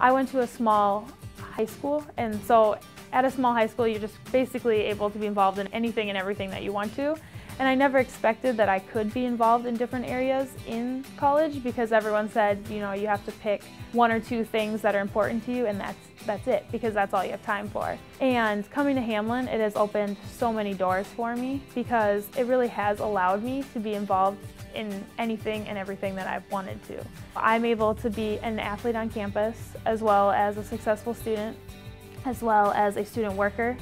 I went to a small high school and so at a small high school you're just basically able to be involved in anything and everything that you want to. And I never expected that I could be involved in different areas in college because everyone said, you know, you have to pick one or two things that are important to you and that's that's it because that's all you have time for. And coming to Hamline, it has opened so many doors for me because it really has allowed me to be involved in anything and everything that I've wanted to. I'm able to be an athlete on campus as well as a successful student as well as a student worker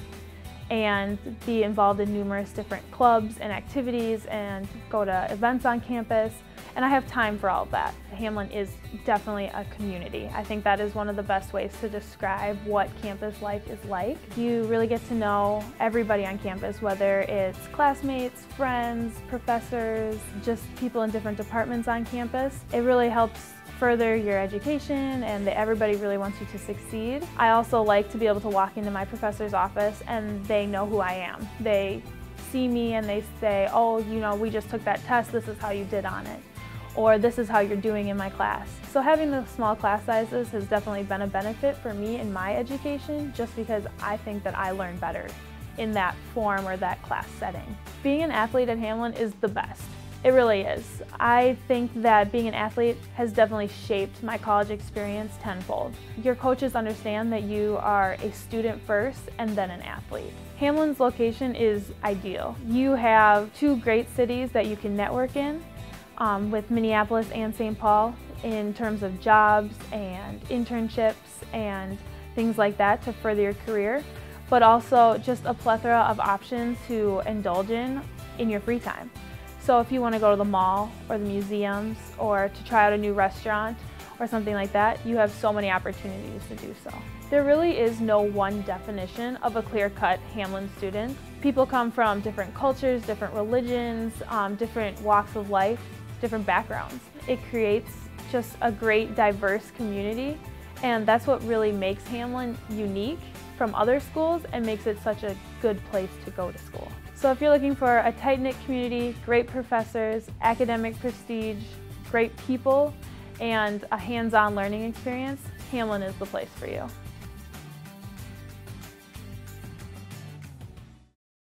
and be involved in numerous different clubs and activities and go to events on campus. And I have time for all of that. Hamline is definitely a community. I think that is one of the best ways to describe what campus life is like. You really get to know everybody on campus, whether it's classmates, friends, professors, just people in different departments on campus. It really helps further your education and that everybody really wants you to succeed. I also like to be able to walk into my professor's office and they know who I am. They see me and they say, oh, you know, we just took that test, this is how you did on it. Or this is how you're doing in my class. So having the small class sizes has definitely been a benefit for me in my education just because I think that I learn better in that form or that class setting. Being an athlete at Hamline is the best. It really is. I think that being an athlete has definitely shaped my college experience tenfold. Your coaches understand that you are a student first and then an athlete. Hamline's location is ideal. You have two great cities that you can network in um, with Minneapolis and St. Paul in terms of jobs and internships and things like that to further your career, but also just a plethora of options to indulge in in your free time. So if you want to go to the mall or the museums or to try out a new restaurant or something like that, you have so many opportunities to do so. There really is no one definition of a clear-cut Hamline student. People come from different cultures, different religions, um, different walks of life, different backgrounds. It creates just a great diverse community and that's what really makes Hamline unique from other schools and makes it such a good place to go to school. So if you're looking for a tight-knit community, great professors, academic prestige, great people, and a hands-on learning experience, Hamline is the place for you.